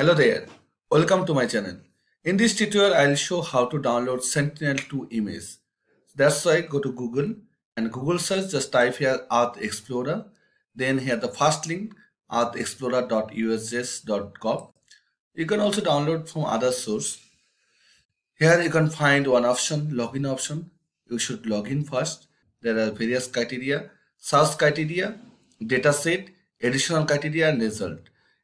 Hello there, welcome to my channel. In this tutorial, I'll show how to download Sentinel-2 image. That's why go to Google and Google search, just type here Earth Explorer. Then here the first link, earthexplorer.usgs.gov. You can also download from other source. Here you can find one option, login option. You should log in first. There are various criteria, source criteria, dataset, additional criteria and result.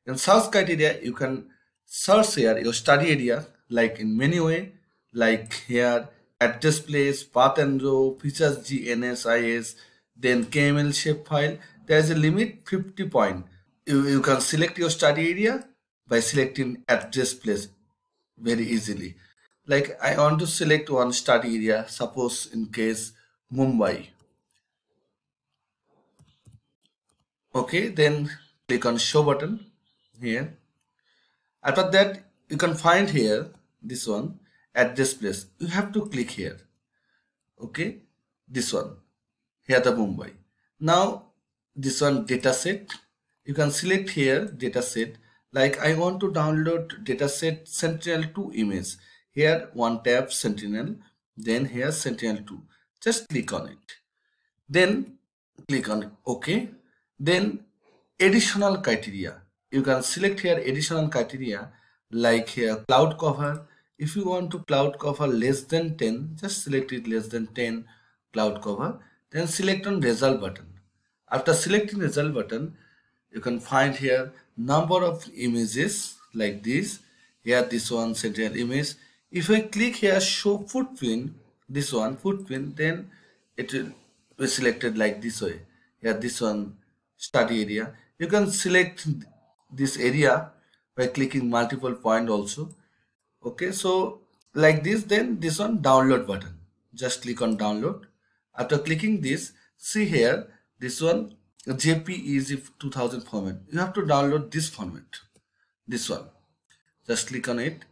In search criteria, you can search here your study area like in many way, like here address place, path and row, features GNIS, then KML shapefile. There is a limit 50 point. You, you can select your study area by selecting address place very easily. Like I want to select one study area, suppose in case Mumbai. Okay, then click on show button here. After that you can find here this one at this place. You have to click here. Okay? This one. Here the Mumbai. Now this one dataset you can select here dataset like I want to download dataset sentinel-2 image. Here one tab sentinel. Then here sentinel-2 just click on it. Then click on OK then additional criteria you can select here additional criteria like here cloud cover. If you want to cloud cover less than 10 just select it less than 10 cloud cover then select on result button. After selecting result button you can find here number of images like this. Here this one sentinel image. If I click here show footprint this one footprint then it will be selected like this way. Here this one study area. You can select this area by clicking multiple point also. Okay so like this then this one download button. Just click on download. After clicking this see here this one jpeg 2000 format. You have to download this format this one. Just click on it.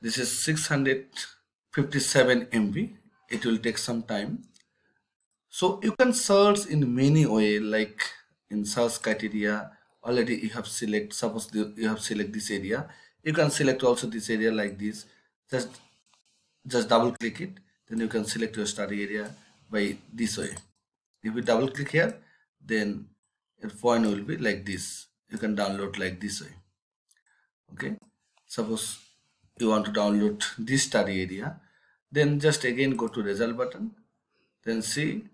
This is 657 mb it will take some time. So you can search in many way like in search criteria already you have select suppose you have select this area. You can select also this area like this. Just just double click it. Then you can select your study area by this way. If you double click here then your point will be like this. You can download like this way. Okay? Suppose you want to download this study area then just again go to result button. Then see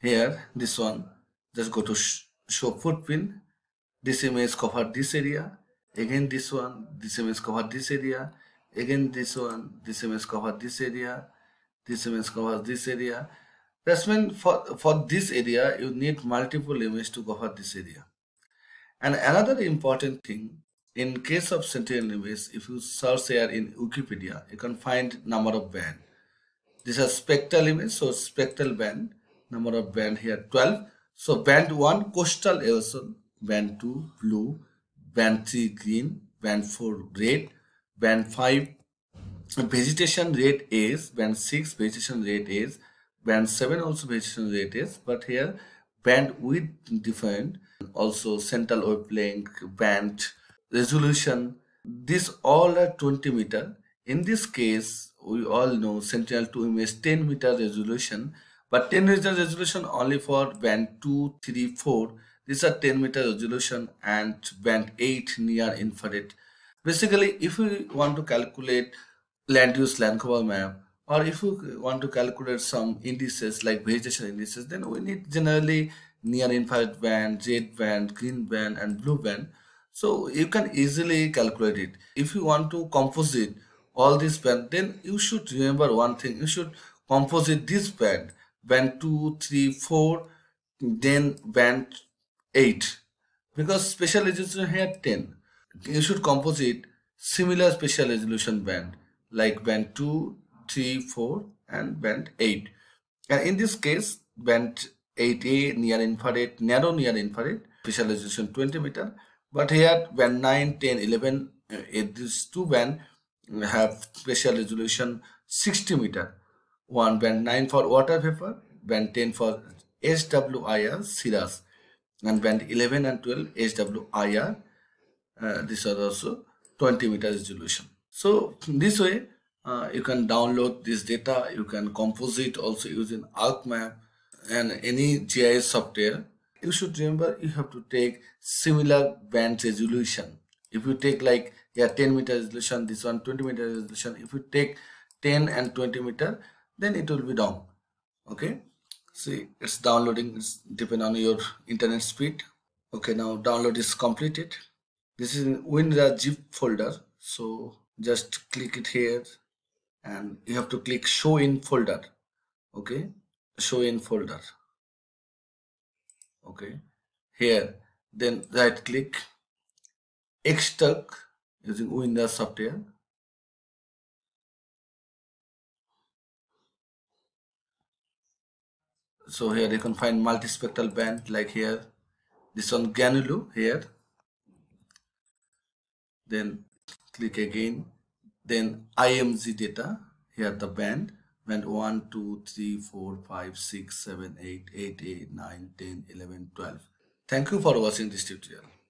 here this one just go to sh show footprint. This image cover this area. Again this one this image cover this area. Again this one this image cover this area. This image covers this area. That's mean for for this area you need multiple images to cover this area. And another important thing in case of sentinel image if you search here in wikipedia you can find number of band. This is spectral image so spectral band number of band here 12 so band 1 coastal aerosol, band 2 blue, band 3 green, band 4 red, band 5 vegetation red edge, band 6 vegetation red edge, band 7 also vegetation red edge, but here band with different, also central wavelength, band resolution, this all are 20 meter. In this case, we all know Sentinel-2 image 10 meter resolution but 10 meter resolution only for band 2, 3, 4. These are 10 meter resolution and band 8 near infrared. Basically, if we want to calculate land use land cover map or if we want to calculate some indices like vegetation indices, then we need generally near infrared band, red band, green band and blue band. So you can easily calculate it. If you want to composite all these band, then you should remember one thing. You should composite this band band 2 3 4 then band 8 because special resolution here 10 you should composite similar special resolution band like band 2 3 4 and band 8 and in this case band 8a near infrared narrow near infrared special resolution 20 meter. But here band 9 10 11 uh, these two band have special resolution 60 meter one band 9 for water vapor, band 10 for SWIR cirrus. and band 11 and 12 SWIR uh, these are also 20 meter resolution so this way uh, you can download this data you can compose it also using ArcMap and any GIS software. You should remember you have to take similar band resolution. If you take like yeah 10 meter resolution this one 20 meter resolution if you take 10 and 20 meter then it will be down. Okay? See it's downloading it's depend on your internet speed. Okay now download is completed. This is in WinRAR zip folder. So just click it here and you have to click show in folder. Okay? Show in folder. Okay? Here then right click extract using WinRAR software so here you can find multispectral band like here. This one GRANULE here. Then click again. Then IMG data here the band. Band 1 2 3 4 5 6 7 8 8 8 9 10 11 12 thank you for watching this tutorial